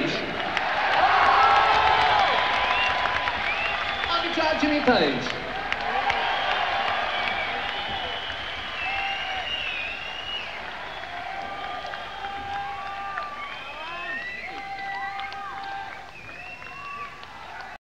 please. Page. On guitar, Jimmy Page.